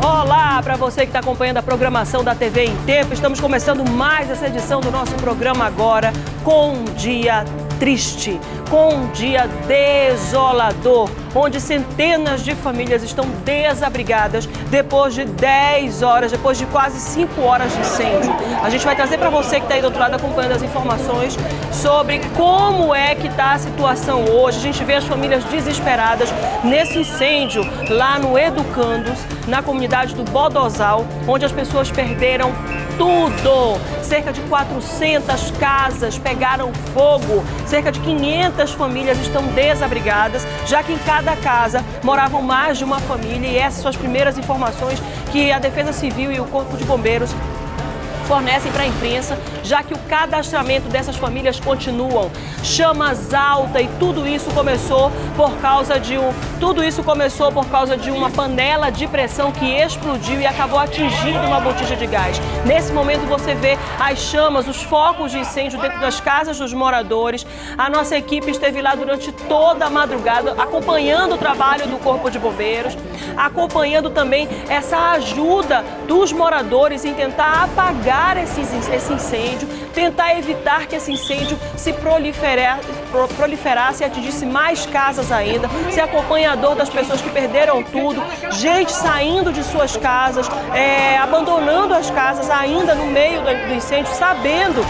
Olá para você que está acompanhando a programação da TV em Tempo. Estamos começando mais essa edição do nosso programa agora com um dia triste, com um dia desolador, onde centenas de famílias estão desabrigadas depois de 10 horas, depois de quase 5 horas de incêndio. A gente vai trazer para você que está aí do outro lado acompanhando as informações sobre como é que está a situação hoje. A gente vê as famílias desesperadas nesse incêndio lá no Educandos, na comunidade do Bodosal, onde as pessoas perderam tudo. Cerca de 400 casas pegaram fogo, cerca de 500 famílias estão desabrigadas, já que em cada casa moravam mais de uma família e essas são as primeiras informações que a Defesa Civil e o Corpo de Bombeiros fornecem para a imprensa, já que o cadastramento dessas famílias continuam. Chamas alta e tudo isso começou por causa de um, tudo isso começou por causa de uma panela de pressão que explodiu e acabou atingindo uma botija de gás. Nesse momento você vê as chamas, os focos de incêndio dentro das casas dos moradores. A nossa equipe esteve lá durante toda a madrugada acompanhando o trabalho do Corpo de Bombeiros, acompanhando também essa ajuda dos moradores em tentar apagar esse, esse incêndio, tentar evitar que esse incêndio se prolifera, proliferasse e atingisse mais casas ainda. Ser acompanhador das pessoas que perderam tudo, gente saindo de suas casas, é, abandonando as casas ainda no meio do incêndio, sabendo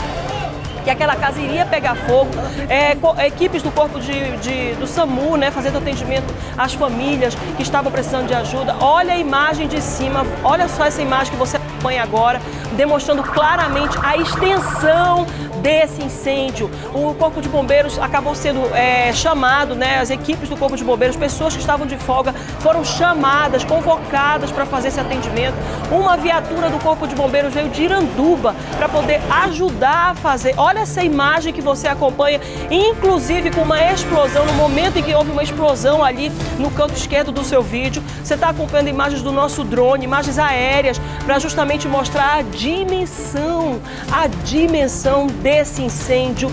que aquela casa iria pegar fogo. É, equipes do corpo de, de, do SAMU, né, fazendo atendimento às famílias que estavam precisando de ajuda. Olha a imagem de cima, olha só essa imagem que você acompanha agora, demonstrando claramente a extensão desse incêndio. O Corpo de Bombeiros acabou sendo é, chamado, né, as equipes do Corpo de Bombeiros, pessoas que estavam de folga, foram chamadas, convocadas para fazer esse atendimento. Uma viatura do Corpo de Bombeiros veio de Iranduba para poder ajudar a fazer. Olha essa imagem que você acompanha, inclusive com uma explosão, no momento em que houve uma explosão ali no canto esquerdo do seu vídeo. Você está acompanhando imagens do nosso drone, imagens aéreas, para justamente mostrar a dimensão, a dimensão desse incêndio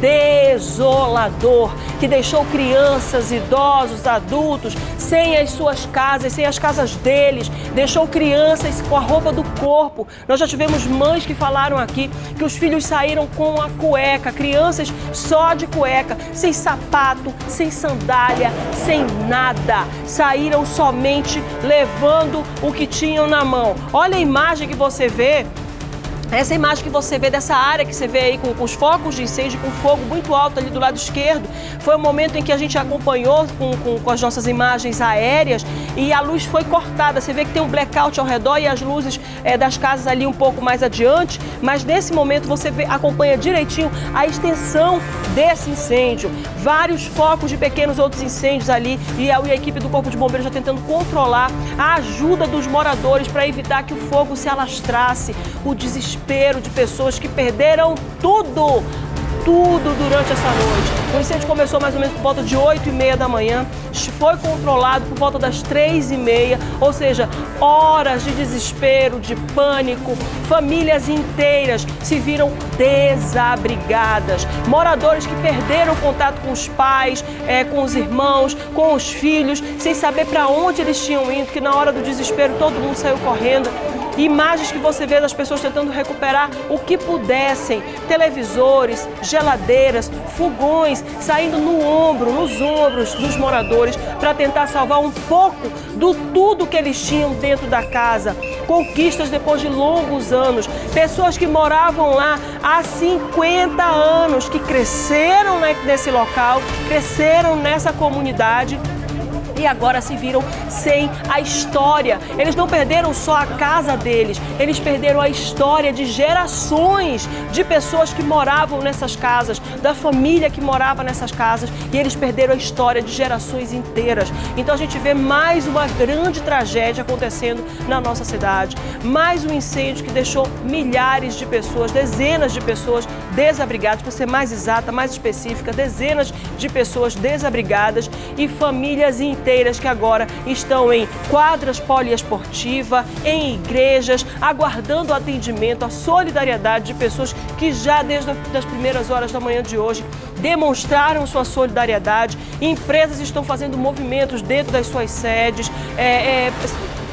desolador que deixou crianças, idosos, adultos sem as suas casas, sem as casas deles, deixou crianças com a roupa do corpo. Nós já tivemos mães que falaram aqui que os filhos saíram com a cueca, crianças só de cueca, sem sapato, sem sandália, sem nada. Saíram somente levando o que tinham na mão. Olha a imagem que você vê essa imagem que você vê dessa área que você vê aí com, com, os focos de incêndio, com fogo muito alto ali do lado esquerdo, foi o momento em que a gente acompanhou com, com, com, as nossas imagens aéreas e a luz foi cortada. Você vê que tem um blackout ao redor e as luzes é, das casas ali um pouco mais adiante, mas nesse momento você vê, acompanha direitinho a extensão desse incêndio. Vários focos de pequenos outros incêndios ali e a, e a equipe do Corpo de Bombeiros já tentando controlar a ajuda dos moradores para evitar que o fogo se alastrasse, o desespero desespero de pessoas que perderam tudo, tudo durante essa noite. O incêndio começou mais ou menos por volta de 8 e meia da manhã, foi controlado por volta das 3 e meia, ou seja, horas de desespero, de pânico, famílias inteiras se viram desabrigadas, moradores que perderam contato com os pais, é, com os irmãos, com os filhos, sem saber para onde eles tinham ido, que na hora do desespero todo mundo saiu correndo imagens que você vê das pessoas tentando recuperar o que pudessem, televisores, geladeiras, fogões, saindo no ombro, nos ombros dos moradores para tentar salvar um pouco do tudo que eles tinham dentro da casa. Conquistas depois de longos anos, pessoas que moravam lá há 50 anos, que cresceram nesse local, cresceram nessa comunidade e agora se viram sem a história. Eles não perderam só a casa deles, eles perderam a história de gerações de pessoas que moravam nessas casas, da família que morava nessas casas e eles perderam a história de gerações inteiras. Então a gente vê mais uma grande tragédia acontecendo na nossa cidade, mais um incêndio que deixou milhares de pessoas, dezenas de pessoas desabrigadas, para ser mais exata, mais específica, dezenas de pessoas desabrigadas e famílias inteiras que agora estão em quadras poliesportiva, em igrejas, aguardando o atendimento, a solidariedade de pessoas que já desde as primeiras horas da manhã de hoje demonstraram sua solidariedade. Empresas estão fazendo movimentos dentro das suas sedes. É, é,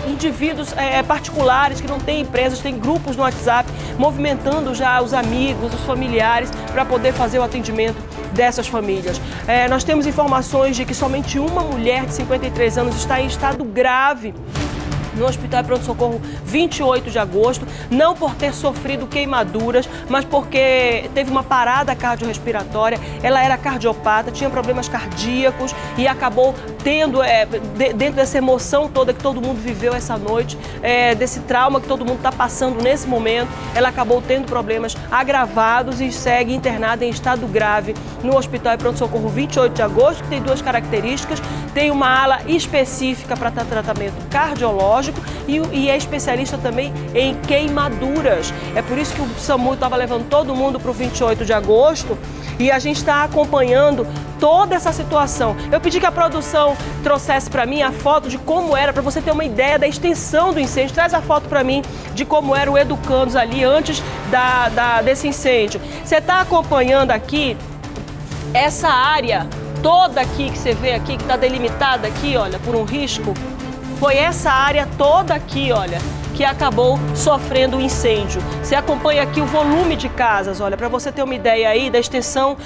indivíduos é, particulares que não têm empresas, têm grupos no WhatsApp, movimentando já os amigos, os familiares, para poder fazer o atendimento dessas famílias. É, nós temos informações de que somente uma mulher de 53 anos está em estado grave no Hospital Pronto Socorro 28 de agosto, não por ter sofrido queimaduras, mas porque teve uma parada cardiorrespiratória. Ela era cardiopata, tinha problemas cardíacos e acabou tendo, é, de, dentro dessa emoção toda que todo mundo viveu essa noite, é, desse trauma que todo mundo está passando nesse momento, ela acabou tendo problemas agravados e segue internada em estado grave no Hospital Pronto Socorro 28 de agosto, que tem duas características. Tem uma ala específica para tratamento cardiológico e, e é especialista também em queimaduras. É por isso que o SAMU estava levando todo mundo para o 28 de agosto e a gente está acompanhando toda essa situação. Eu pedi que a produção trouxesse para mim a foto de como era, para você ter uma ideia da extensão do incêndio. Traz a foto para mim de como era o Educandos ali antes da, da desse incêndio. Você está acompanhando aqui essa área toda aqui que você vê aqui, que está delimitada aqui, olha, por um risco foi essa área toda aqui, olha, que acabou sofrendo o incêndio. Você acompanha aqui o volume de casas, olha, para você ter uma ideia aí da extensão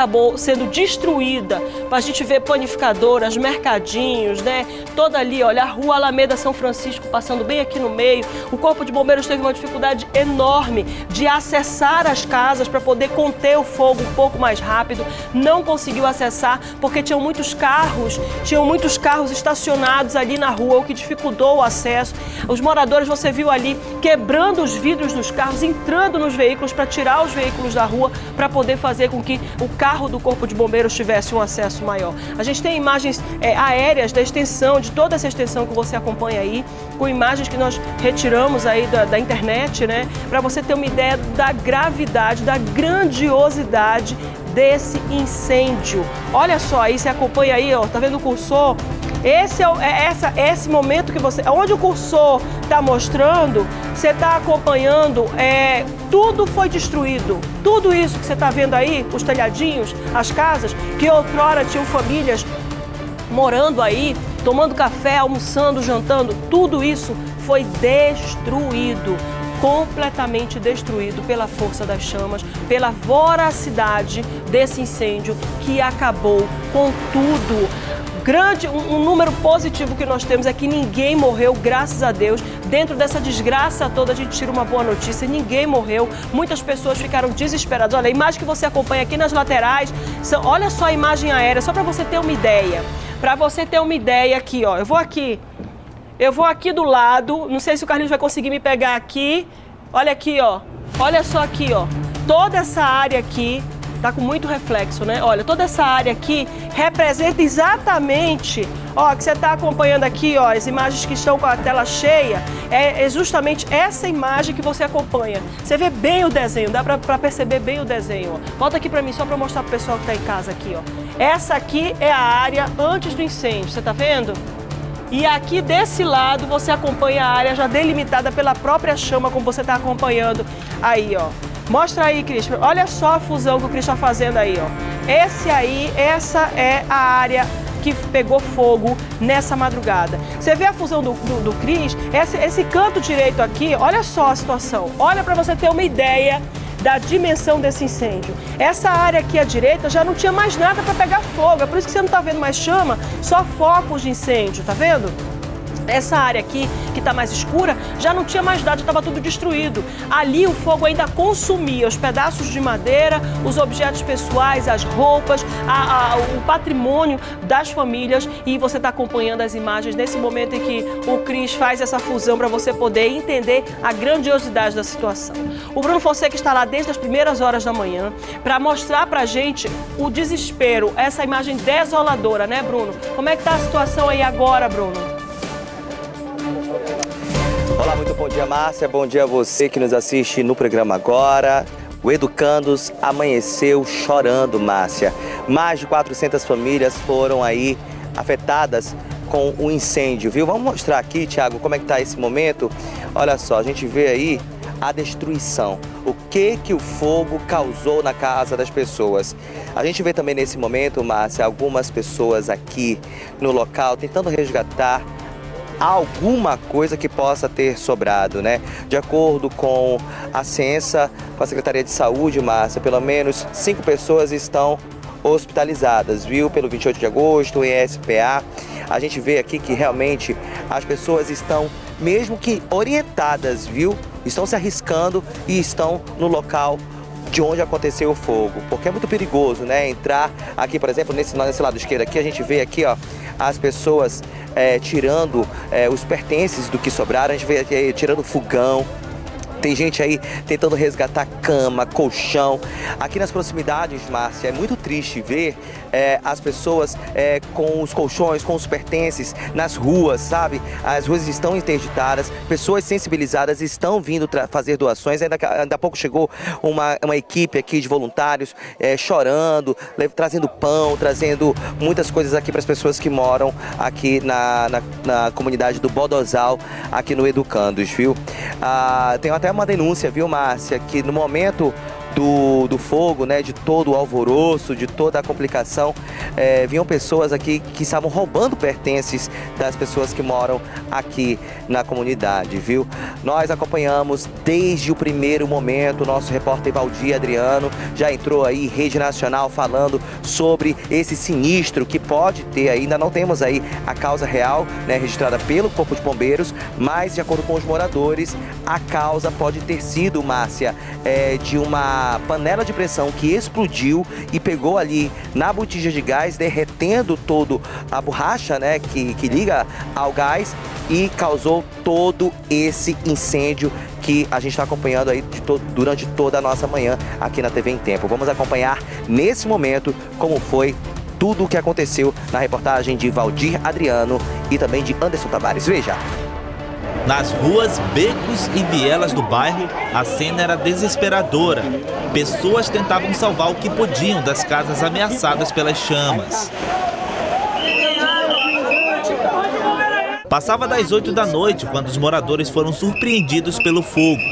acabou sendo destruída. A gente vê panificadoras, mercadinhos, né? Toda ali, olha, a rua Alameda São Francisco passando bem aqui no meio. O Corpo de Bombeiros teve uma dificuldade enorme de acessar as casas para poder conter o fogo um pouco mais rápido. Não conseguiu acessar porque tinham muitos carros, tinham muitos carros estacionados ali na rua, o que dificultou o acesso. Os moradores, você viu ali, quebrando os vidros dos carros, entrando nos veículos para tirar os veículos da rua para poder fazer com que o carro carro do Corpo de Bombeiros tivesse um acesso maior. A gente tem imagens é, aéreas da extensão, de toda essa extensão que você acompanha aí, com imagens que nós retiramos aí da, da internet, né? Para você ter uma ideia da gravidade, da grandiosidade desse incêndio. Olha só, aí você acompanha aí, ó, tá vendo o cursor? Esse é, é essa, esse momento que você. Onde o cursor está mostrando, você está acompanhando, é, tudo foi destruído. Tudo isso que você está vendo aí, os telhadinhos, as casas, que outrora tinham famílias morando aí, tomando café, almoçando, jantando, tudo isso foi destruído completamente destruído pela força das chamas, pela voracidade desse incêndio que acabou com tudo grande, um, um, número positivo que nós temos é que ninguém morreu, graças a Deus. Dentro dessa desgraça toda, a gente tira uma boa notícia: ninguém morreu. Muitas pessoas ficaram desesperadas. Olha, a imagem que você acompanha aqui nas laterais, são, olha só a imagem aérea, só para você ter uma ideia. Para você ter uma ideia aqui, ó, eu vou aqui. Eu vou aqui do lado, não sei se o Carlinhos vai conseguir me pegar aqui. Olha aqui, ó. Olha só aqui, ó. Toda essa área aqui tá com muito reflexo, né? Olha, toda essa área aqui representa exatamente, ó, que você está acompanhando aqui, ó, as imagens que estão com a tela cheia, é, é justamente essa imagem que você acompanha. Você vê bem o desenho, dá para perceber bem o desenho. Ó. Volta aqui para mim só para mostrar pro pessoal que está em casa aqui, ó. Essa aqui é a área antes do incêndio, você tá vendo? E aqui desse lado você acompanha a área já delimitada pela própria chama, como você está acompanhando aí, ó. Mostra aí, Cris. Olha só a fusão que o Cris está fazendo aí, ó. Esse aí, essa é a área que pegou fogo nessa madrugada. Você vê a fusão do, do, do Cris? Esse, esse canto direito aqui, olha só a situação. Olha para você ter uma ideia da dimensão desse incêndio. Essa área aqui à direita já não tinha mais nada para pegar fogo, é por isso que você não está vendo mais chama, só focos de incêndio, tá vendo? Essa área aqui, que está mais escura, já não tinha mais nada, estava tudo destruído. Ali o fogo ainda consumia os pedaços de madeira, os objetos pessoais, as roupas, a, a, o patrimônio das famílias. E você está acompanhando as imagens nesse momento em que o Cris faz essa fusão para você poder entender a grandiosidade da situação. O Bruno Fonseca está lá desde as primeiras horas da manhã para mostrar para a gente o desespero, essa imagem desoladora, né, Bruno? Como é que está a situação aí agora, Bruno? Olá, muito bom dia, Márcia. Bom dia a você que nos assiste no programa agora. O Educandos amanheceu chorando, Márcia. Mais de 400 famílias foram aí afetadas com o incêndio, viu? Vamos mostrar aqui, Tiago, como é que está esse momento. Olha só, a gente vê aí a destruição. O que que o fogo causou na casa das pessoas? A gente vê também nesse momento, Márcia, algumas pessoas aqui no local tentando resgatar alguma coisa que possa ter sobrado, né? De acordo com a ciência, com a Secretaria de Saúde, Márcia, pelo menos cinco pessoas estão hospitalizadas, viu? Pelo 28 de agosto, em SPA. A gente vê aqui que realmente as pessoas estão, mesmo que orientadas, viu? Estão se arriscando e estão no local de onde aconteceu o fogo, porque é muito perigoso, né? Entrar aqui, por exemplo, nesse, nesse lado esquerdo aqui, a gente vê aqui, ó, as pessoas é, tirando é, os pertences do que sobraram, a gente vê tirando fogão, tem gente aí tentando resgatar cama, colchão. Aqui nas proximidades, Márcia, é muito triste ver é, as pessoas é, com os colchões, com os pertences nas ruas, sabe? As ruas estão interditadas, pessoas sensibilizadas estão vindo fazer doações. Ainda, ainda há pouco chegou uma, uma equipe aqui de voluntários é, chorando, trazendo pão, trazendo muitas coisas aqui para as pessoas que moram aqui na, na, na, comunidade do Bodosal, aqui no Educandos, viu? Ah, tem até uma denúncia, viu, Márcia, que no momento do, do fogo, né, de todo o alvoroço, de toda a complicação, é, vinham pessoas aqui que estavam roubando pertences das pessoas que moram aqui na comunidade, viu? Nós acompanhamos desde o primeiro momento, nosso repórter Valdir Adriano já entrou aí rede nacional falando sobre esse sinistro que pode ter, ainda não temos aí a causa real, né, registrada pelo Corpo de Bombeiros, mas de acordo com os moradores, a causa pode ter sido, Márcia, é, de uma panela de pressão que explodiu e pegou ali na botija de gás, derretendo todo a borracha, né, que, que liga ao gás e causou todo esse incêndio que a gente está acompanhando aí to durante toda a nossa manhã aqui na TV em Tempo. Vamos acompanhar nesse momento como foi tudo o que aconteceu na reportagem de Valdir Adriano e também de Anderson Tavares. Veja. Nas ruas, becos e vielas do bairro, a cena era desesperadora. Pessoas tentavam salvar o que podiam das casas ameaçadas pelas chamas. Passava das 8 da noite quando os moradores foram surpreendidos pelo fogo.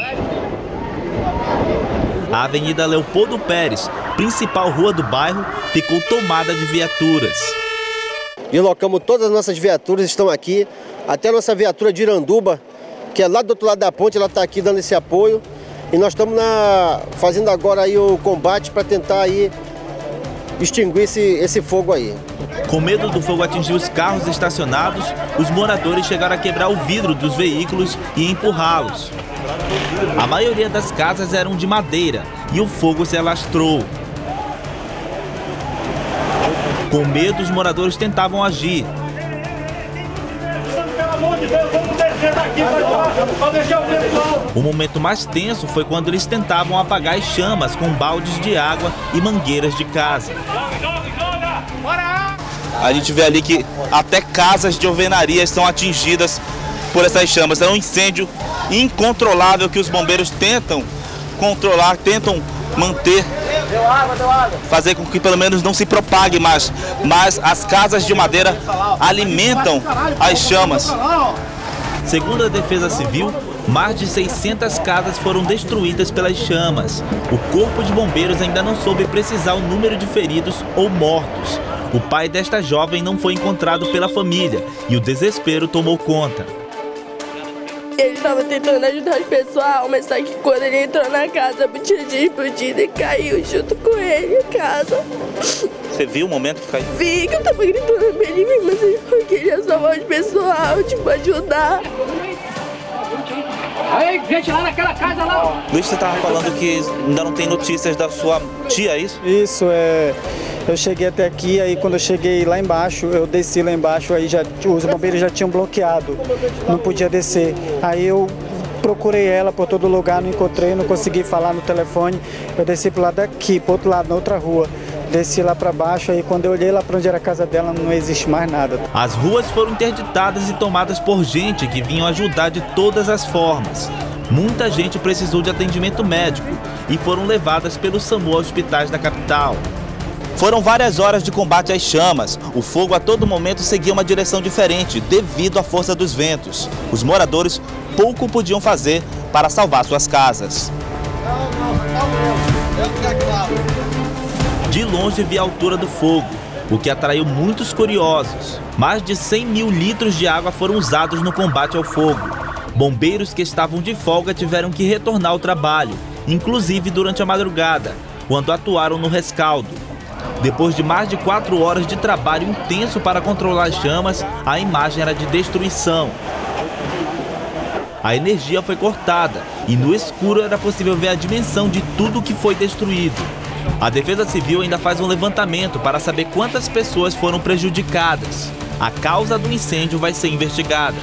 A Avenida Leopoldo Pérez, principal rua do bairro, ficou tomada de viaturas. Deslocamos todas as nossas viaturas, estão aqui até a nossa viatura de Iranduba, que é lá do outro lado da ponte, ela está aqui dando esse apoio. E nós estamos na, fazendo agora aí o combate para tentar aí extinguir esse, esse fogo aí. Com medo do fogo atingir os carros estacionados, os moradores chegaram a quebrar o vidro dos veículos e empurrá-los. A maioria das casas eram de madeira e o fogo se alastrou. Com medo, os moradores tentavam agir, o momento mais tenso foi quando eles tentavam apagar as chamas com baldes de água e mangueiras de casa. A gente vê ali que até casas de alvenaria são atingidas por essas chamas. É um incêndio incontrolável que os bombeiros tentam controlar, tentam manter Deu água, deu água. Fazer com que pelo menos não se propague mais. Mas as casas de madeira alimentam as chamas. Segundo a Defesa Civil, mais de 600 casas foram destruídas pelas chamas. O Corpo de Bombeiros ainda não soube precisar o número de feridos ou mortos. O pai desta jovem não foi encontrado pela família e o desespero tomou conta. Ele estava tentando ajudar o pessoal, mas só que quando ele entrou na casa, a botija tinha explodido e caiu junto com ele a casa. Você viu o momento que caiu? Vi que eu tava gritando pra ele, mas ele queria salvar o pessoal, tipo, ajudar. Aí, gente, lá naquela casa lá. Luiz, você tava falando que ainda não tem notícias da sua tia, é isso? Isso, é. Eu cheguei até aqui, aí quando eu cheguei lá embaixo, eu desci lá embaixo, aí já, os bombeiros já tinham bloqueado, não podia descer. Aí eu procurei ela por todo lugar, não encontrei, não consegui falar no telefone. Eu desci pro lado daqui, pro outro lado, na outra rua. Desci lá para baixo, aí quando eu olhei lá para onde era a casa dela, não existe mais nada. As ruas foram interditadas e tomadas por gente que vinham ajudar de todas as formas. Muita gente precisou de atendimento médico e foram levadas pelo SAMU aos hospitais da capital. Foram várias horas de combate às chamas. O fogo a todo momento seguia uma direção diferente devido à força dos ventos. Os moradores pouco podiam fazer para salvar suas casas. De longe vi a altura do fogo, o que atraiu muitos curiosos. Mais de 100 mil litros de água foram usados no combate ao fogo. Bombeiros que estavam de folga tiveram que retornar ao trabalho, inclusive durante a madrugada, quando atuaram no rescaldo. Depois de mais de quatro horas de trabalho intenso para controlar as chamas, a imagem era de destruição. A energia foi cortada e no escuro era possível ver a dimensão de tudo que foi destruído. A Defesa Civil ainda faz um levantamento para saber quantas pessoas foram prejudicadas. A causa do incêndio vai ser investigada.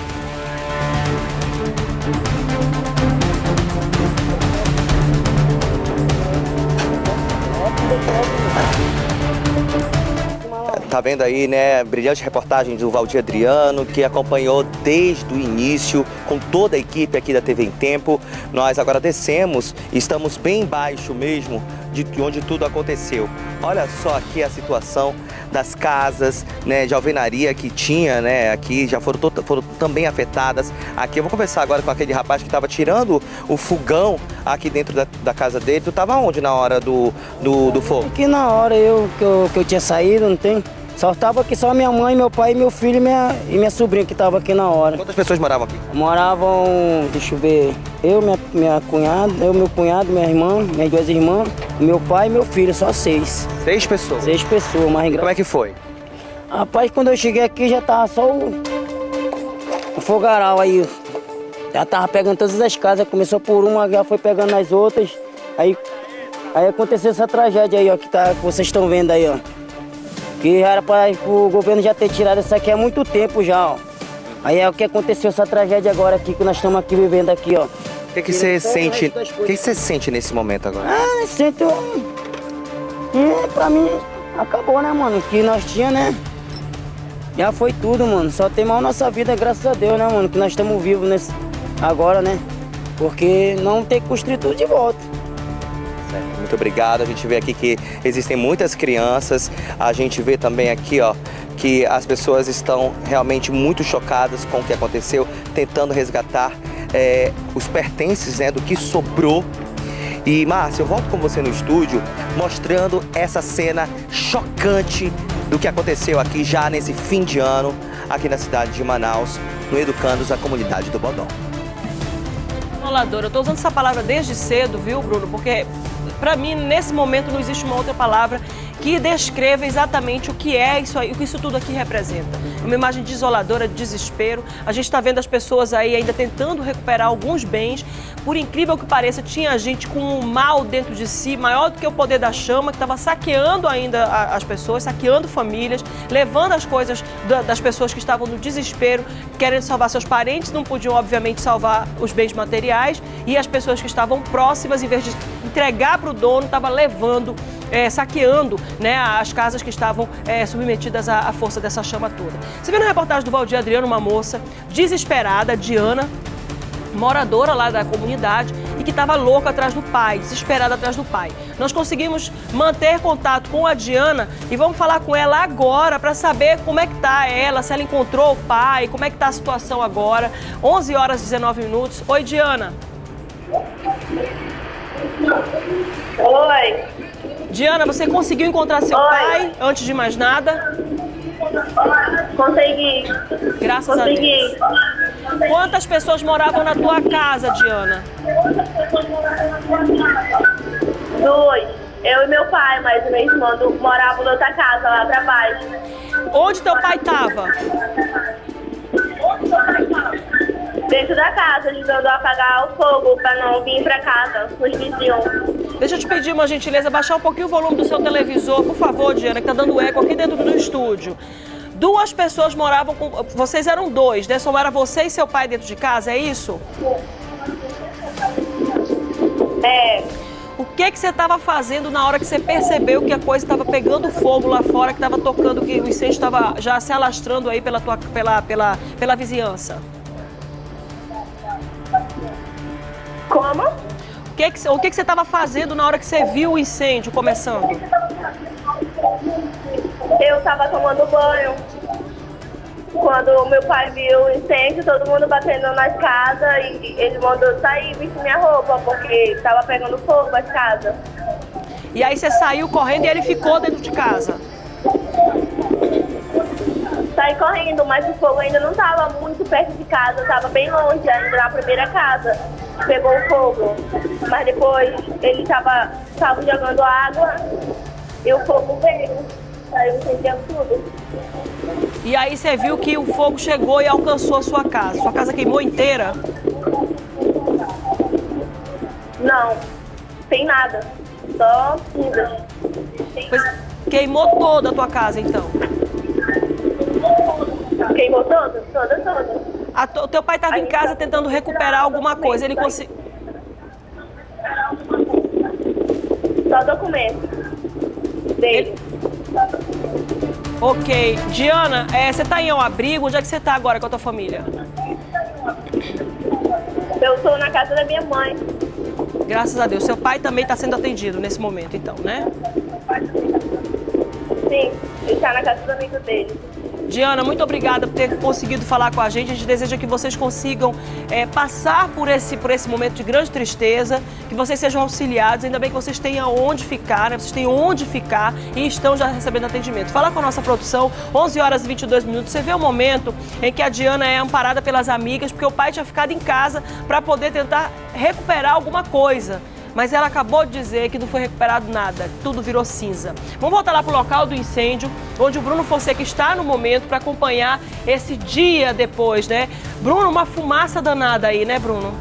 Tá vendo aí, né, brilhante reportagem do Valdir Adriano, que acompanhou desde o início com toda a equipe aqui da TV em Tempo. Nós agora descemos, estamos bem embaixo mesmo de onde tudo aconteceu. Olha só aqui a situação das casas, né, de alvenaria que tinha, né, aqui já foram, foram também afetadas. Aqui eu vou conversar agora com aquele rapaz que estava tirando o fogão aqui dentro da, da, casa dele. Tu estava onde na hora do, do, do fogo? Aqui na hora eu que, eu que eu tinha saído, não tem? Só estava aqui só minha mãe, meu pai, meu filho e minha, e minha sobrinha que estava aqui na hora. Quantas pessoas moravam aqui? Moravam, deixa eu ver, eu, minha, minha cunhada, eu, meu cunhado, minha irmã, minhas duas irmãs, meu pai e meu filho, só seis. Seis pessoas? Seis pessoas, mas Como é que foi? Rapaz, quando eu cheguei aqui já tava só o, o fogaral aí. Já tava pegando todas as casas, começou por uma, já foi pegando as outras. Aí, aí aconteceu essa tragédia aí, ó, que, tá, que vocês estão vendo aí, ó. Que era para o governo já ter tirado isso aqui há muito tempo já, ó. Aí é o que aconteceu, essa tragédia agora aqui, que nós estamos aqui vivendo aqui, ó. O que, que você sente? O que, que você sente nesse momento agora? Ah, sinto. É, pra mim, acabou, né, mano? O que nós tinha, né? Já foi tudo, mano. Só tem mal nossa vida, graças a Deus, né, mano? Que nós estamos vivos nesse... agora, né? Porque não tem que construir tudo de volta. Muito obrigado. A gente vê aqui que existem muitas crianças. A gente vê também aqui, ó, que as pessoas estão realmente muito chocadas com o que aconteceu, tentando resgatar é, os pertences né, do que sobrou. E, Márcia, eu volto com você no estúdio mostrando essa cena chocante do que aconteceu aqui já nesse fim de ano, aqui na cidade de Manaus, no Educandos, a comunidade do Bodão. Moladora, eu estou usando essa palavra desde cedo, viu, Bruno? Porque para mim, nesse momento, não existe uma outra palavra que descreva exatamente o que é isso aí, o que isso tudo aqui representa. Uma imagem desoladora, de desespero. A gente está vendo as pessoas aí ainda tentando recuperar alguns bens. Por incrível que pareça, tinha gente com um mal dentro de si, maior do que o poder da chama, que estava saqueando ainda as pessoas, saqueando famílias, levando as coisas das pessoas que estavam no desespero, querendo salvar seus parentes, não podiam, obviamente, salvar os bens materiais, e as pessoas que estavam próximas, em vez de entregar para o dono, estava levando é, saqueando né, as casas que estavam é, submetidas à, à, força dessa chama toda. Você viu na reportagem do Valdir Adriano uma moça desesperada, Diana, moradora lá da comunidade e que estava louca atrás do pai, desesperada atrás do pai. Nós conseguimos manter contato com a Diana e vamos falar com ela agora para saber como é que tá ela, se ela encontrou o pai, como é que tá a situação agora. 11 horas e 19 minutos. Oi, Diana. Oi. Diana, você conseguiu encontrar seu Oi. pai antes de mais nada? Consegui. Graças Consegui. a Deus. Quantas pessoas moravam na tua casa, Diana? Dois. Eu e meu pai, mas o meu irmão morava em outra casa, lá pra baixo. Onde teu pai estava? Dentro da casa, ajudando a apagar o fogo para não vir para casa, os vizinhos. Deixa eu te pedir uma gentileza, baixar um pouquinho o volume do seu televisor, por favor, Diana, que tá dando eco aqui dentro do estúdio. Duas pessoas moravam com. Vocês eram dois, né? Só era você e seu pai dentro de casa, é isso? É. O que que você estava fazendo na hora que você percebeu que a coisa estava pegando fogo lá fora, que estava tocando, que o incêndio estava já se alastrando aí pela, tua, pela, pela, pela vizinhança? Como? O que, que, o que, que você estava fazendo na hora que você viu o incêndio começando? Eu tava tomando banho. Quando meu pai viu o incêndio, todo mundo batendo nas casas e ele mandou sair vestir minha roupa, porque tava pegando fogo as casas. E aí você saiu correndo e ele ficou dentro de casa? Saí correndo, mas o fogo ainda não tava muito perto de casa, tava bem longe, ainda na primeira casa. Pegou o fogo. Mas depois ele tava, tava jogando água e o fogo veio. Saiu incendiando tudo. E aí você viu que o fogo chegou e alcançou a sua casa. Sua casa queimou inteira? Não, tem nada. Só cinzas. Pois queimou toda a tua casa, então? Queimou toda? Toda, toda. To- O teu pai estava em casa tentando recuperar alguma coisa. Ele conseguiu. Só documento dele. Ok. Diana, é, você tá em um abrigo? Onde é que você tá agora com a tua família? Eu tô na casa da minha mãe. Graças a Deus. Seu pai também está sendo atendido nesse momento, então, né? Sim, ele tá na casa do amigo dele. Diana, muito obrigada por ter conseguido falar com a gente. A gente deseja que vocês consigam é, passar por esse, por esse momento de grande tristeza, que vocês sejam auxiliados, ainda bem que vocês tenham onde ficar, né? Vocês têm onde ficar e estão já recebendo atendimento. Fala com a nossa produção, 11 horas e 22 minutos. Você vê o momento em que a Diana é amparada pelas amigas, porque o pai tinha ficado em casa para poder tentar recuperar alguma coisa mas ela acabou de dizer que não foi recuperado nada, tudo virou cinza. Vamos voltar lá para o local do incêndio, onde o Bruno Fonseca está no momento para acompanhar esse dia depois, né? Bruno, uma fumaça danada aí, né, Bruno?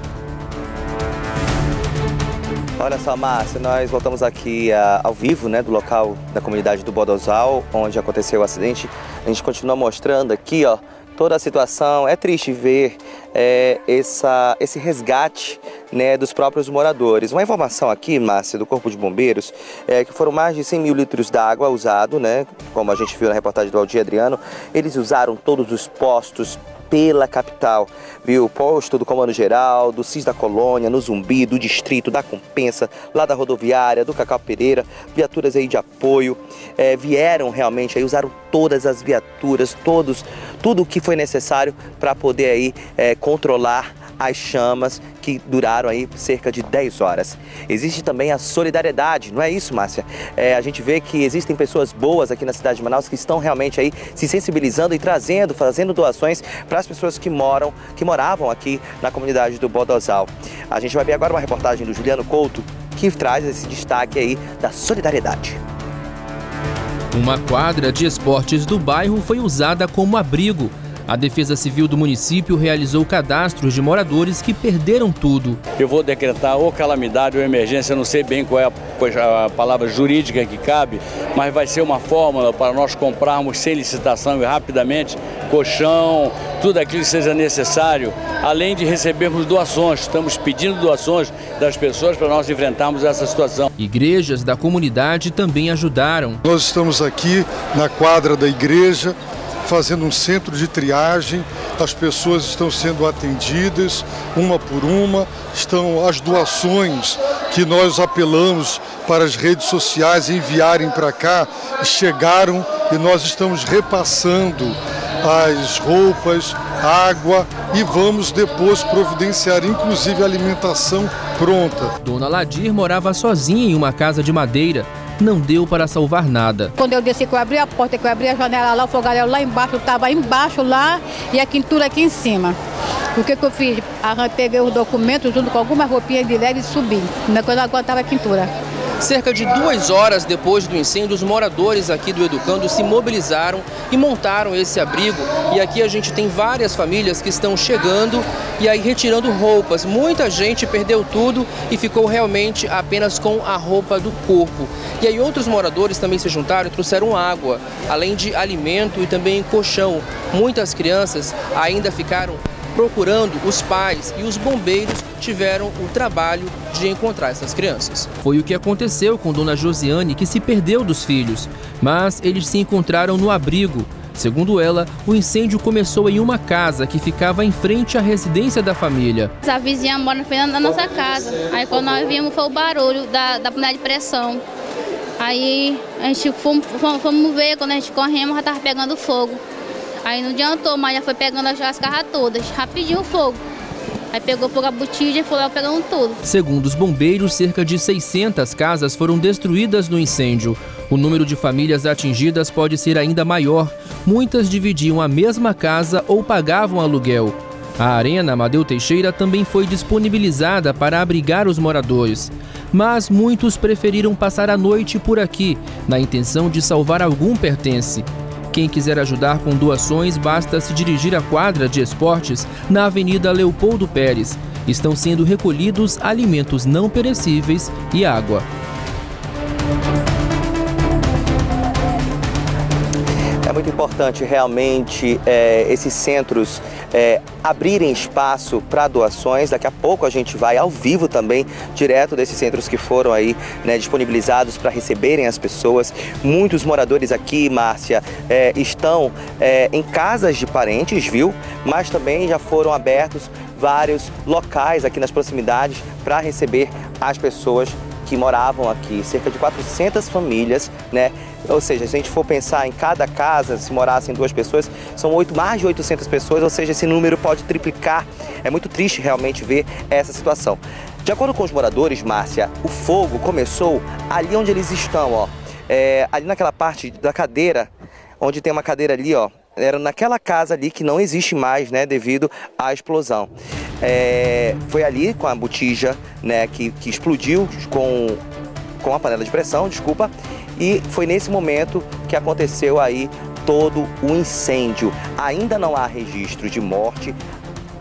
Olha só, Márcia, nós voltamos aqui ah, ao vivo, né, do local da comunidade do Bodosal, onde aconteceu o acidente. A gente continua mostrando aqui, ó, toda a situação. É triste ver é, essa, esse resgate né, dos próprios moradores. Uma informação aqui, Márcia, do Corpo de Bombeiros, é que foram mais de 100 mil litros d'água usado, né, como a gente viu na reportagem do Aldir Adriano. Eles usaram todos os postos pela capital, viu? Posto do Comando Geral, do CIS da Colônia, no Zumbi, do Distrito, da Compensa, lá da rodoviária, do Cacau Pereira, viaturas aí de apoio, é, vieram realmente aí, usaram todas as viaturas, todos, tudo o que foi necessário para poder aí é, controlar as chamas que duraram aí cerca de 10 horas. Existe também a solidariedade, não é isso, Márcia? É, a gente vê que existem pessoas boas aqui na cidade de Manaus que estão realmente aí se sensibilizando e trazendo, fazendo doações para as pessoas que moram, que moravam aqui na comunidade do Bodosal. A gente vai ver agora uma reportagem do Juliano Couto que traz esse destaque aí da solidariedade. Uma quadra de esportes do bairro foi usada como abrigo. A Defesa Civil do município realizou cadastros de moradores que perderam tudo. Eu vou decretar ou calamidade ou emergência, não sei bem qual é a, a palavra jurídica que cabe, mas vai ser uma fórmula para nós comprarmos sem licitação e rapidamente colchão, tudo aquilo que seja necessário, além de recebermos doações. Estamos pedindo doações das pessoas para nós enfrentarmos essa situação. Igrejas da comunidade também ajudaram. Nós estamos aqui na quadra da igreja fazendo um centro de triagem, as pessoas estão sendo atendidas uma por uma, estão as doações que nós apelamos para as redes sociais enviarem para cá, chegaram e nós estamos repassando as roupas, água e vamos depois providenciar inclusive alimentação pronta. Dona Ladir morava sozinha em uma casa de madeira não deu para salvar nada. Quando eu desci, que eu abri a porta, que eu abri a janela lá, o fogaréu lá embaixo, estava embaixo lá e a quintura aqui em cima. O que, que eu fiz? Peguei os documentos junto com alguma roupinha de leve e subi. Quando agora estava a quintura. Cerca de duas horas depois do incêndio, os moradores aqui do Educando se mobilizaram e montaram esse abrigo. E aqui a gente tem várias famílias que estão chegando e aí retirando roupas. Muita gente perdeu tudo e ficou realmente apenas com a roupa do corpo. E aí outros moradores também se juntaram e trouxeram água, além de alimento e também colchão. Muitas crianças ainda ficaram procurando os pais e os bombeiros tiveram o trabalho de encontrar essas crianças. Foi o que aconteceu com Dona Josiane, que se perdeu dos filhos, mas eles se encontraram no abrigo. Segundo ela, o incêndio começou em uma casa que ficava em frente à residência da família. A vizinha mora na frente da nossa casa. Aí quando nós vimos foi o barulho da, da panela de pressão. Aí a gente fomos, fomos ver, quando a gente corremos, já tava pegando fogo. Aí não adiantou, mas já foi pegando as, as carras todas, rapidinho o fogo. Aí pegou fogo a botija e foi lá pegando tudo. Segundo os bombeiros, cerca de 600 casas foram destruídas no incêndio. O número de famílias atingidas pode ser ainda maior. Muitas dividiam a mesma casa ou pagavam aluguel. A Arena Amadeu Teixeira também foi disponibilizada para abrigar os moradores. Mas muitos preferiram passar a noite por aqui, na intenção de salvar algum pertence. Quem quiser ajudar com doações, basta se dirigir à quadra de esportes na Avenida Leopoldo Pérez. Estão sendo recolhidos alimentos não perecíveis e água. muito importante realmente é, esses centros é, abrirem espaço para doações. Daqui a pouco a gente vai ao vivo também, direto desses centros que foram aí né, disponibilizados para receberem as pessoas. Muitos moradores aqui, Márcia, é, estão é, em casas de parentes, viu? Mas também já foram abertos vários locais aqui nas proximidades para receber as pessoas que moravam aqui, cerca de 400 famílias, né? Ou seja, se a gente for pensar em cada casa, se morassem duas pessoas, são 8, mais de 800 pessoas, ou seja, esse número pode triplicar. É muito triste realmente ver essa situação. De acordo com os moradores, Márcia, o fogo começou ali onde eles estão, ó. É, ali naquela parte da cadeira, onde tem uma cadeira ali, ó. Era naquela casa ali que não existe mais, né, devido à explosão. É, foi ali com a botija, né, que, que explodiu com, com a panela de pressão, desculpa, e foi nesse momento que aconteceu aí todo o incêndio. Ainda não há registro de morte,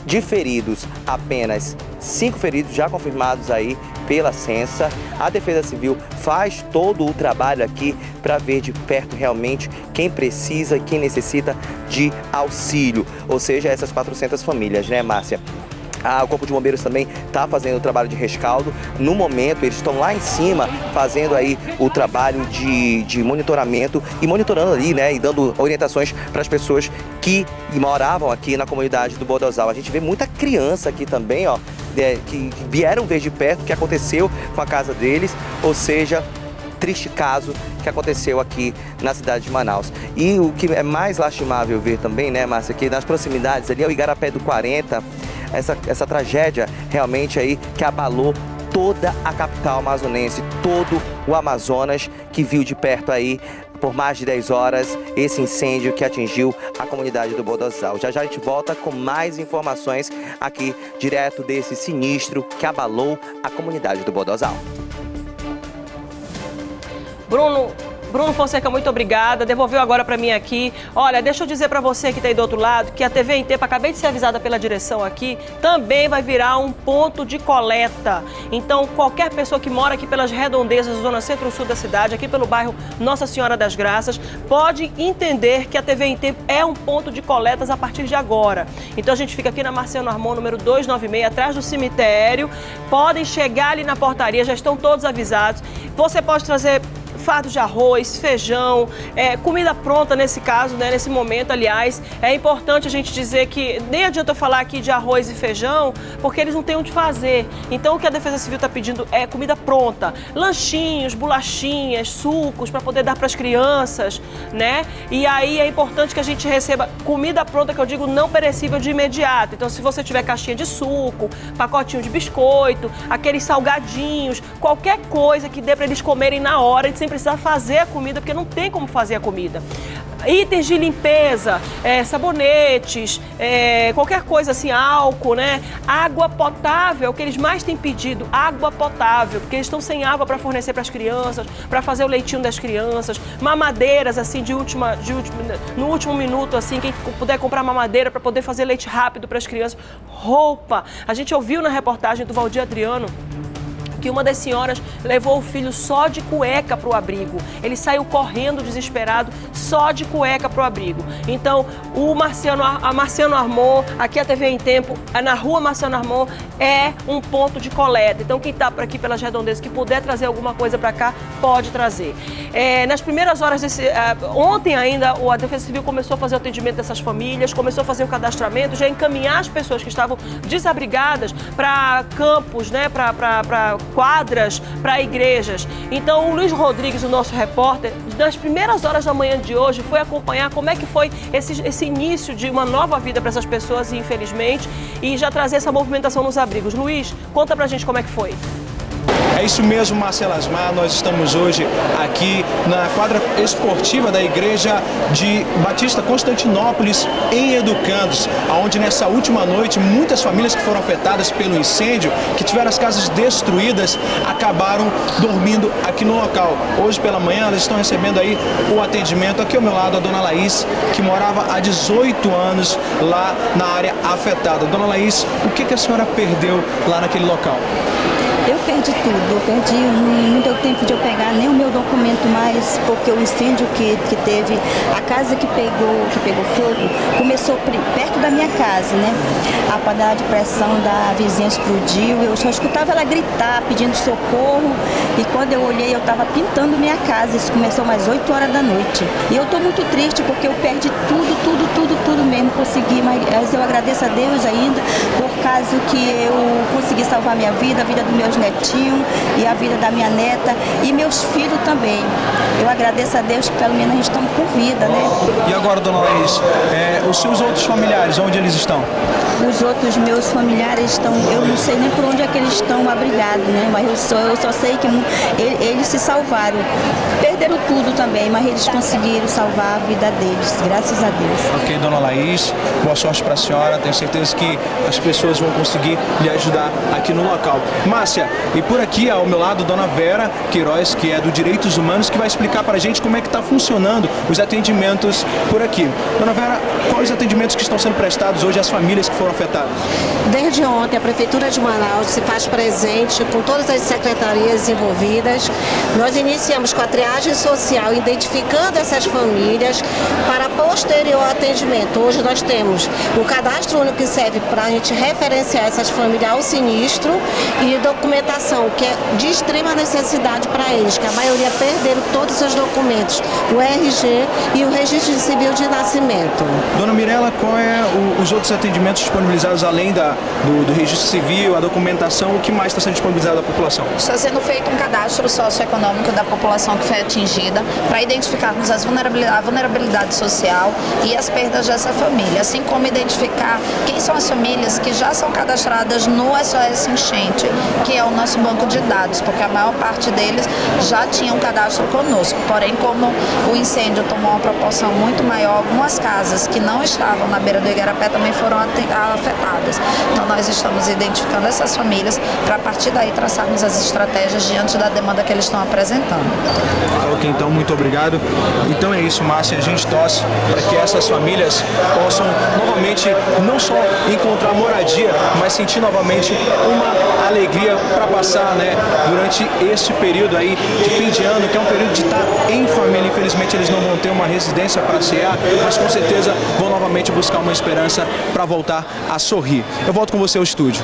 de feridos, apenas cinco feridos já confirmados aí pela Censa. A Defesa Civil faz todo o trabalho aqui para ver de perto realmente quem precisa e quem necessita de auxílio, ou seja, essas 400 famílias, né, Márcia? Ah, o Corpo de Bombeiros também está fazendo o trabalho de rescaldo. No momento, eles estão lá em cima fazendo aí o trabalho de, de monitoramento e monitorando ali, né, e dando orientações para as pessoas que moravam aqui na comunidade do Bodosal. A gente vê muita criança aqui também, ó, é, que vieram ver de perto o que aconteceu com a casa deles, ou seja, triste caso que aconteceu aqui na cidade de Manaus. E o que é mais lastimável ver também, né, Márcia, que nas proximidades ali, é o Igarapé do 40, essa, essa tragédia realmente aí que abalou toda a capital amazonense, todo o Amazonas que viu de perto aí por mais de 10 horas esse incêndio que atingiu a comunidade do Bodosal. Já já a gente volta com mais informações aqui direto desse sinistro que abalou a comunidade do Bodosal. Bruno, Bruno Fonseca, muito obrigada. Devolveu agora para mim aqui. Olha, deixa eu dizer para você que está aí do outro lado que a TV em Tempo, acabei de ser avisada pela direção aqui, também vai virar um ponto de coleta. Então, qualquer pessoa que mora aqui pelas redondezas, zona centro-sul da cidade, aqui pelo bairro Nossa Senhora das Graças, pode entender que a TV em Tempo é um ponto de coletas a partir de agora. Então, a gente fica aqui na Marciano Armon, número 296, atrás do cemitério. Podem chegar ali na portaria, já estão todos avisados. Você pode trazer fardo de arroz, feijão, é, comida pronta nesse caso, né, nesse momento, aliás. É importante a gente dizer que nem adianta falar aqui de arroz e feijão, porque eles não têm onde fazer. Então o que a Defesa Civil está pedindo é comida pronta, lanchinhos, bolachinhas, sucos para poder dar para as crianças, né? E aí é importante que a gente receba comida pronta, que eu digo não perecível de imediato. Então se você tiver caixinha de suco, pacotinho de biscoito, aqueles salgadinhos, qualquer coisa que dê para eles comerem na hora, eles sempre precisar fazer a comida, porque não tem como fazer a comida. Itens de limpeza, é, sabonetes, é, qualquer coisa assim, álcool, né? Água potável, o que eles mais têm pedido, água potável, porque eles estão sem água para fornecer para as crianças, para fazer o leitinho das crianças, mamadeiras assim de última, de última, no último minuto assim, quem puder comprar mamadeira para poder fazer leite rápido para as crianças, roupa. A gente ouviu na reportagem do Valdir Adriano que uma das senhoras levou o filho só de cueca para o abrigo. Ele saiu correndo desesperado só de cueca para o abrigo. Então, o Marciano, a Marciano Armon, aqui a TV em Tempo, na rua Marciano Armon, é um ponto de coleta. Então, quem está aqui pelas redondezas que puder trazer alguma coisa para cá, pode trazer. É, nas primeiras horas desse. Uh, ontem ainda, a Defesa Civil começou a fazer o atendimento dessas famílias, começou a fazer o cadastramento, já encaminhar as pessoas que estavam desabrigadas para campos, né, para quadras para igrejas. Então, o Luiz Rodrigues, o nosso repórter, das primeiras horas da manhã de hoje, foi acompanhar como é que foi esse, esse início de uma nova vida para essas pessoas, infelizmente, e já trazer essa movimentação nos abrigos. Luiz, conta pra gente como é que foi. É isso mesmo, Marcela Asmar. Nós estamos hoje aqui na quadra esportiva da Igreja de Batista Constantinópolis, em Educandos, onde nessa última noite muitas famílias que foram afetadas pelo incêndio, que tiveram as casas destruídas, acabaram dormindo aqui no local. Hoje pela manhã elas estão recebendo aí o atendimento. Aqui ao meu lado a dona Laís, que morava há 18 anos lá na área afetada. Dona Laís, o que, que a senhora perdeu lá naquele local? Eu perdi tudo, eu perdi, não deu tempo de eu pegar nem o meu documento mais, porque o incêndio que, que teve, a casa que pegou, que pegou fogo, começou perto da minha casa, né? A panela de pressão da vizinha explodiu, eu só escutava ela gritar, pedindo socorro, e quando eu olhei, eu estava pintando minha casa, isso começou mais 8 horas da noite. E eu estou muito triste porque eu perdi tudo, tudo, tudo, tudo mesmo, consegui, mas eu agradeço a Deus ainda, por causa que eu consegui salvar minha vida, a vida do meu meus netinhos e a vida da minha neta e meus filhos também. Eu agradeço a Deus que pelo menos estão com vida, né? E agora, dona Laís, é, os seus outros familiares, onde eles estão? Os outros meus familiares estão, eu não sei nem por onde é que eles estão abrigados, né? Mas eu só, eu só sei que eles, eles se salvaram. Perderam tudo também, mas eles conseguiram salvar a vida deles, graças a Deus. Ok, dona Laís, boa sorte para a senhora. Tenho certeza que as pessoas vão conseguir lhe ajudar aqui no local. Márcia, e por aqui, ao meu lado, Dona Vera Queiroz, que é do Direitos Humanos, que vai explicar para a gente como é que está funcionando os atendimentos por aqui. Dona Vera, quais os atendimentos que estão sendo prestados hoje às famílias que foram afetadas? Desde ontem, a Prefeitura de Manaus se faz presente com todas as secretarias envolvidas. Nós iniciamos com a triagem social, identificando essas famílias para posterior atendimento. Hoje nós temos o cadastro único que serve para a gente referenciar essas famílias ao sinistro e documentação documentação que é de extrema necessidade para eles, que a maioria perderam todos os seus documentos, o RG e o registro civil de nascimento. Dona Mirella, qual é o, os outros atendimentos disponibilizados além da, do, do, registro civil, a documentação, o que mais está sendo disponibilizado à população? Está sendo feito um cadastro socioeconômico da população que foi atingida para identificarmos as vulnerabilidade, a vulnerabilidade social e as perdas dessa família, assim como identificar quem são as famílias que já são cadastradas no SOS Enchente, que é é o nosso banco de dados, porque a maior parte deles já tinham cadastro conosco. Porém, como o incêndio tomou uma proporção muito maior, algumas casas que não estavam na beira do Igarapé também foram afetadas. Então, nós estamos identificando essas famílias para, a partir daí, traçarmos as estratégias diante da demanda que eles estão apresentando. Ok, então, muito obrigado. Então é isso, Márcia. A gente torce para que essas famílias possam novamente não só encontrar moradia, mas sentir novamente uma alegria para passar né, durante este período aí de fim de ano, que é um período de estar em família. Infelizmente eles não vão ter uma residência para cear, mas com certeza vão novamente buscar uma esperança para voltar a sorrir. Eu volto com você ao estúdio.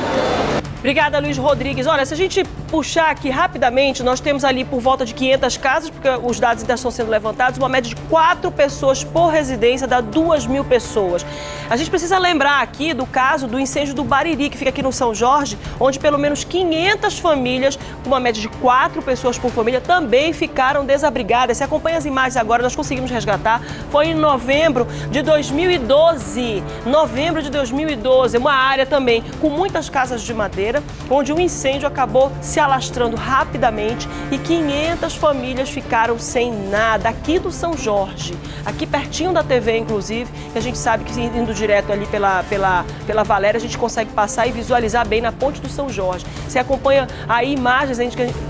Obrigada, Luiz Rodrigues. Olha, se a gente puxar aqui rapidamente, nós temos ali por volta de 500 casas, porque os dados ainda estão sendo levantados, uma média de 4 pessoas por residência, dá 2 mil pessoas. A gente precisa lembrar aqui do caso do incêndio do Bariri, que fica aqui no São Jorge, onde pelo menos 500 famílias, com uma média de 4 pessoas por família, também ficaram desabrigadas. Se acompanha as imagens agora, nós conseguimos resgatar. Foi em novembro de 2012. Novembro de 2012, uma área também com muitas casas de madeira, onde um incêndio acabou se alastrando rapidamente e 500 famílias ficaram sem nada aqui do São Jorge, aqui pertinho da TV, inclusive, que a gente sabe que indo direto ali pela, pela, pela Valéria, a gente consegue passar e visualizar bem na ponte do São Jorge. Você acompanha aí imagens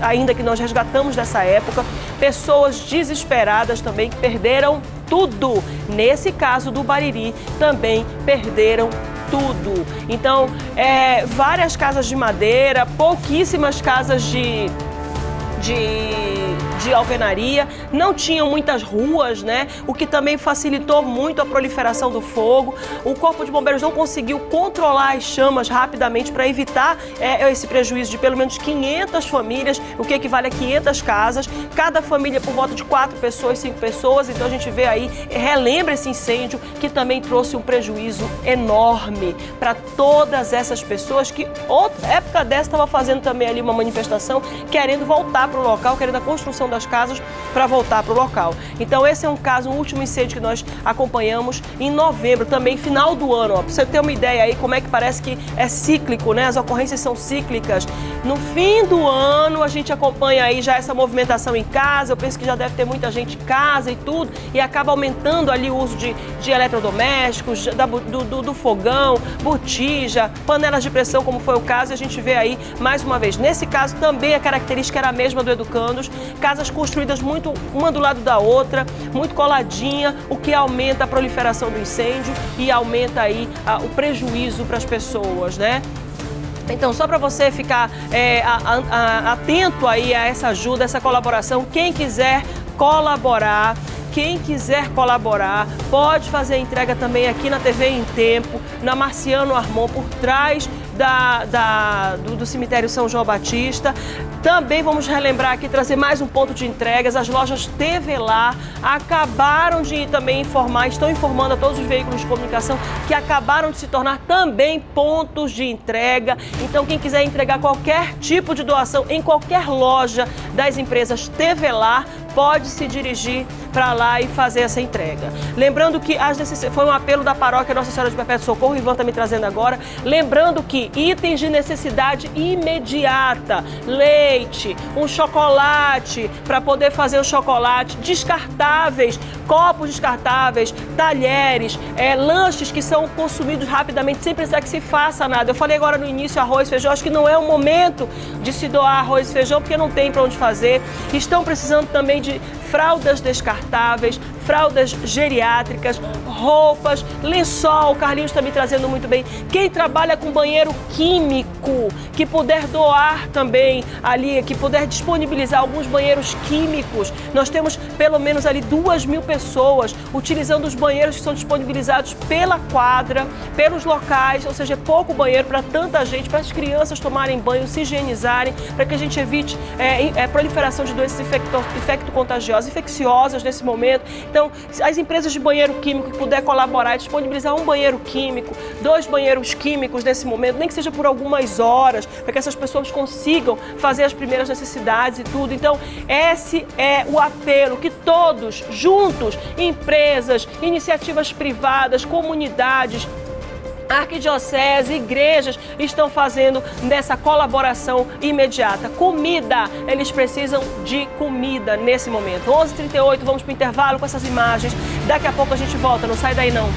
ainda que nós resgatamos dessa época, pessoas desesperadas também que perderam tudo. Nesse caso do Bariri, também perderam tudo. Então, é, várias casas de madeira, pouquíssimas casas de, de, de alvenaria, não tinham muitas ruas, né? O que também facilitou muito a proliferação do fogo. O Corpo de Bombeiros não conseguiu controlar as chamas rapidamente para evitar é, esse prejuízo de pelo menos 500 famílias, o que equivale a 500 casas. Cada família por volta de quatro pessoas, cinco pessoas. Então a gente vê aí, relembra esse incêndio que também trouxe um prejuízo enorme para todas essas pessoas que outra época dessa estava fazendo também ali uma manifestação querendo voltar para o local, querendo a construção das casas para voltar para o local. Então esse é um caso, um último incêndio que nós acompanhamos em novembro, também final do ano. Para você ter uma ideia aí como é que parece que é cíclico, né? As ocorrências são cíclicas. No fim do ano a gente acompanha aí já essa movimentação em casa. Eu penso que já deve ter muita gente em casa e tudo e acaba aumentando ali o uso de, de eletrodomésticos, da, do, do, do fogão, botija, panelas de pressão, como foi o caso. E a gente vê aí mais uma vez. Nesse caso também a característica era a mesma do Educandos, casas construídas muito uma do lado da outra, muito coladinha, o que aumenta a proliferação do incêndio e aumenta aí a, o prejuízo para as pessoas, né? Então, só para você ficar é, a, a, atento aí a essa ajuda, essa colaboração, quem quiser colaborar, quem quiser colaborar, pode fazer a entrega também aqui na TV em Tempo, na Marciano Armon, por trás da, da, do, do, cemitério São João Batista. Também vamos relembrar aqui, trazer mais um ponto de entregas. As lojas TV lá acabaram de também informar, estão informando a todos os veículos de comunicação que acabaram de se tornar também pontos de entrega. Então, quem quiser entregar qualquer tipo de doação em qualquer loja das empresas TV lá, pode se dirigir para lá e fazer essa entrega. Lembrando que as foi um apelo da paróquia Nossa Senhora de Perpétuo Socorro, Ivan está me trazendo agora. Lembrando que itens de necessidade imediata, leite, um chocolate, para poder fazer o chocolate, descartáveis, copos descartáveis, talheres, é, lanches que são consumidos rapidamente, sem precisar que se faça nada. Eu falei agora no início arroz feijão, acho que não é o momento de se doar arroz e feijão, porque não tem para onde fazer. Estão precisando também de fraldas descartáveis, descartáveis fraldas geriátricas, roupas, lençol. O Carlinhos está me trazendo muito bem. Quem trabalha com banheiro químico, que puder doar também ali, que puder disponibilizar alguns banheiros químicos. Nós temos pelo menos ali duas mil pessoas utilizando os banheiros que são disponibilizados pela quadra, pelos locais, ou seja, é pouco banheiro para tanta gente, para as crianças tomarem banho, se higienizarem, para que a gente evite é, é, proliferação de doenças infecto-contagiosas, infecciosas nesse momento. Então, as empresas de banheiro químico que puder colaborar disponibilizar um banheiro químico, dois banheiros químicos nesse momento, nem que seja por algumas horas, para que essas pessoas consigam fazer as primeiras necessidades e tudo. Então, esse é o apelo que todos juntos, empresas, iniciativas privadas, comunidades, arquidiocese, igrejas estão fazendo nessa colaboração imediata. Comida, eles precisam de comida nesse momento. 11h38, vamos para o intervalo com essas imagens. Daqui a pouco a gente volta, não sai daí não.